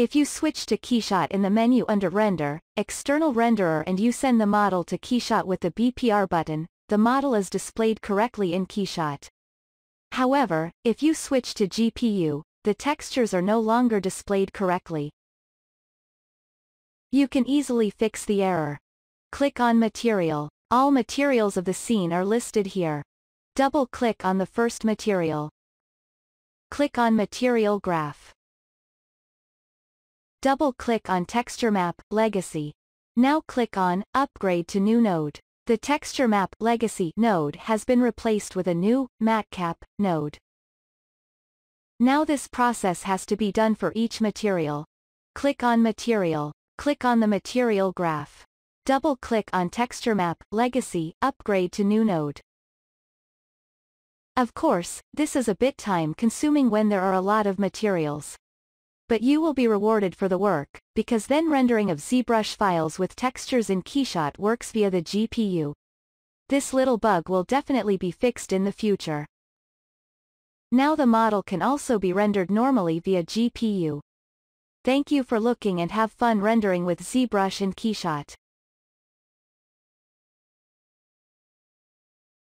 If you switch to Keyshot in the menu under Render, External Renderer and you send the model to Keyshot with the BPR button, the model is displayed correctly in Keyshot. However, if you switch to GPU, the textures are no longer displayed correctly. You can easily fix the error. Click on Material. All materials of the scene are listed here. Double-click on the first material. Click on Material Graph. Double-click on Texture Map, Legacy. Now click on Upgrade to New Node. The Texture Map Legacy node has been replaced with a new Matcap node. Now this process has to be done for each material. Click on Material. Click on the Material graph. Double-click on Texture Map Legacy Upgrade to New Node. Of course, this is a bit time-consuming when there are a lot of materials but you will be rewarded for the work, because then rendering of ZBrush files with textures in Keyshot works via the GPU. This little bug will definitely be fixed in the future. Now the model can also be rendered normally via GPU. Thank you for looking and have fun rendering with ZBrush and Keyshot.